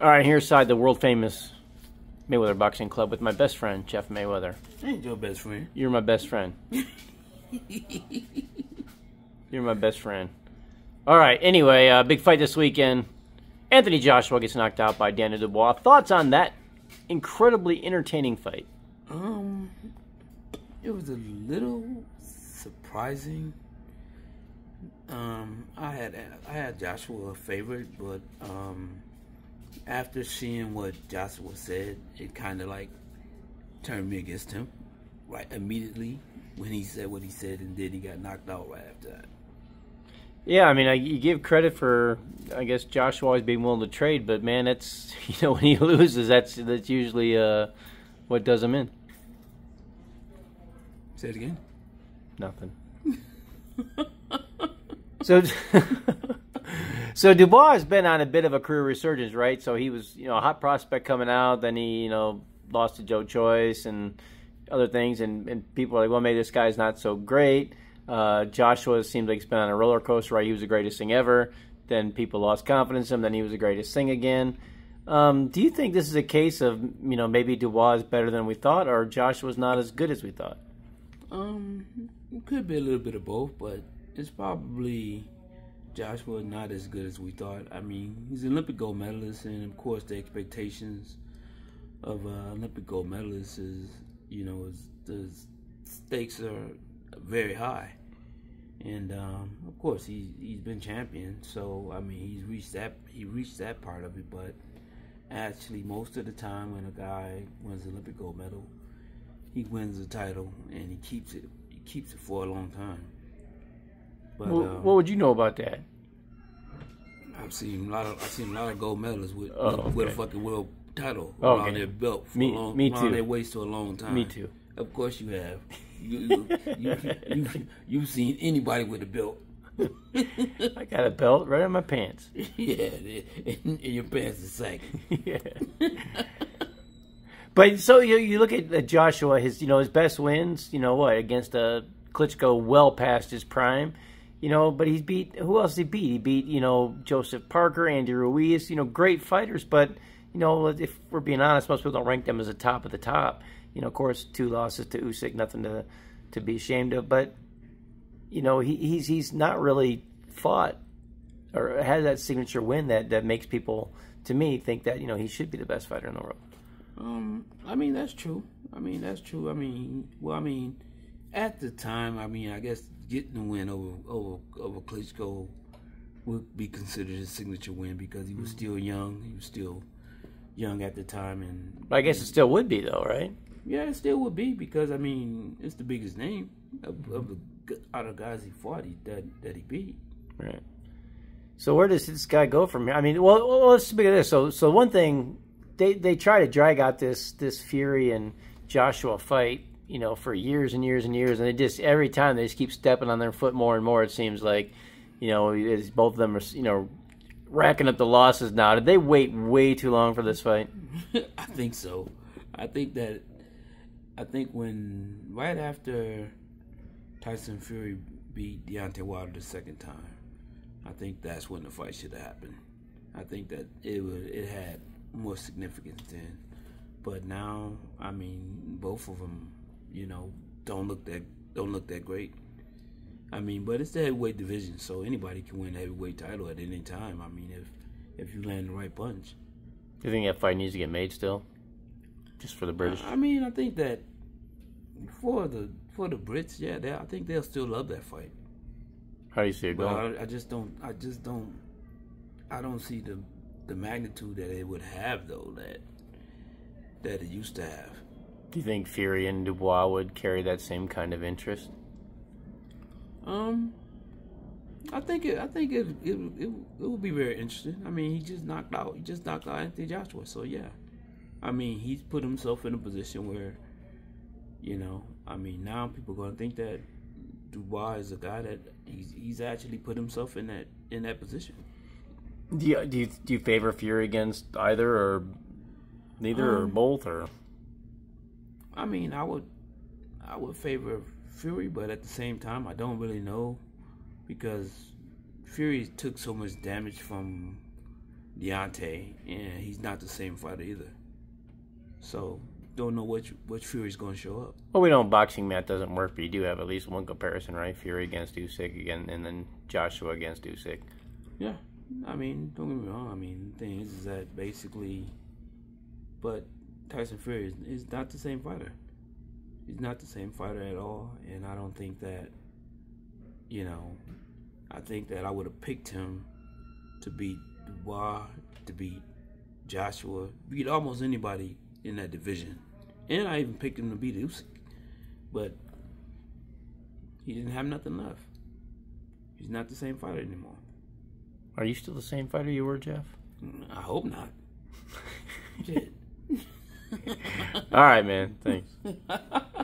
All right, here's side the world famous Mayweather Boxing Club with my best friend Jeff Mayweather. I ain't your best friend. You're my best friend. You're my best friend. All right. Anyway, uh, big fight this weekend. Anthony Joshua gets knocked out by Daniel Dubois. Thoughts on that incredibly entertaining fight? Um, it was a little surprising. Um, I had I had Joshua a favorite, but um, after seeing what Joshua said, it kind of like turned me against him right immediately when he said what he said, and then he got knocked out right after that. Yeah, I mean, I, you give credit for, I guess Joshua always being willing to trade, but man, that's you know when he loses, that's that's usually uh, what does him in. Say it again. Nothing. so, so Dubois has been on a bit of a career resurgence, right? So he was, you know, a hot prospect coming out. Then he, you know, lost to Joe Joyce and other things, and, and people are like, well, maybe this guy's not so great. Uh, Joshua seems like he's been on a roller coaster, right? He was the greatest thing ever. Then people lost confidence in him. Then he was the greatest thing again. Um, do you think this is a case of, you know, maybe Dubois is better than we thought, or Joshua's not as good as we thought? Um, it could be a little bit of both, but it's probably Joshua not as good as we thought. I mean, he's an Olympic gold medalist, and of course, the expectations of uh, Olympic gold medalists is, you know, is, the stakes are very high. And um, of course, he's he's been champion, so I mean, he's reached that he reached that part of it. But actually, most of the time, when a guy wins the Olympic gold medal, he wins the title and he keeps it. He keeps it for a long time. But well, um, what would you know about that? I've seen a lot of I've seen a lot of gold medalists with oh, okay. with a fucking world title oh, around their belt for me, a long, me around their waist for a long time. Me too. Of course you have. You you, you, you have seen anybody with a belt. I got a belt right on my pants. Yeah, and your pants are sagging. yeah. But so you you look at Joshua, his you know his best wins, you know what against a Klitschko well past his prime, you know. But he's beat who else he beat? He beat you know Joseph Parker, Andy Ruiz, you know great fighters. But you know if we're being honest, most people don't rank them as a top of the top. You know, of course, two losses to Usyk, nothing to to be ashamed of. But you know he, he's he's not really fought or has that signature win that that makes people to me think that you know he should be the best fighter in the world. Um, I mean that's true. I mean that's true. I mean, well, I mean, at the time, I mean, I guess getting the win over over over Klitschko would be considered his signature win because he was mm-hmm. still young. He was still young at the time, and I guess it still would be though, right? Yeah, it still would be because I mean it's the biggest name of, of the out of guys he fought he, that that he beat. Right. So where does this guy go from here? I mean, well, well let's speak of this. So, so one thing they they try to drag out this this Fury and Joshua fight, you know, for years and years and years, and they just every time they just keep stepping on their foot more and more. It seems like, you know, both of them are you know racking up the losses now. Did they wait way too long for this fight? I think so. I think that I think when right after Tyson Fury beat Deontay Wilder the second time, I think that's when the fight should have happened. I think that it would it had more significance then. But now, I mean, both of them, you know, don't look that don't look that great. I mean, but it's the heavyweight division, so anybody can win a heavyweight title at any time. I mean, if if you land the right punch. Do you think that fight needs to get made still, just for the British? I mean, I think that for the for the Brits, yeah, they, I think they'll still love that fight. How do you see it going? I, I just don't. I just don't. I don't see the the magnitude that it would have though that that it used to have. Do you think Fury and Dubois would carry that same kind of interest? Um, I think it. I think it. It. It, it would be very interesting. I mean, he just knocked out. He just knocked out Anthony Joshua. So yeah, I mean, he's put himself in a position where, you know, I mean, now people are gonna think that Dubois is a guy that he's he's actually put himself in that in that position. Do you, do you, do you favor Fury against either or neither um, or both or? I mean, I would I would favor Fury, but at the same time, I don't really know because Fury took so much damage from Deontay, and he's not the same fighter either. So don't know which which Fury's going to show up. Well, we know boxing math doesn't work, but you do have at least one comparison, right? Fury against Usyk again, and then Joshua against Usyk. Yeah, I mean, don't get me wrong. I mean, the thing is, is that basically, but Tyson Fury is, is not the same fighter. He's not the same fighter at all, and I don't think that, you know, I think that I would have picked him to beat Dubois, to beat Joshua, beat almost anybody in that division. And I even picked him to beat Usyk. But he didn't have nothing left. He's not the same fighter anymore. Are you still the same fighter you were, Jeff? I hope not. Shit. All right, man. Thanks.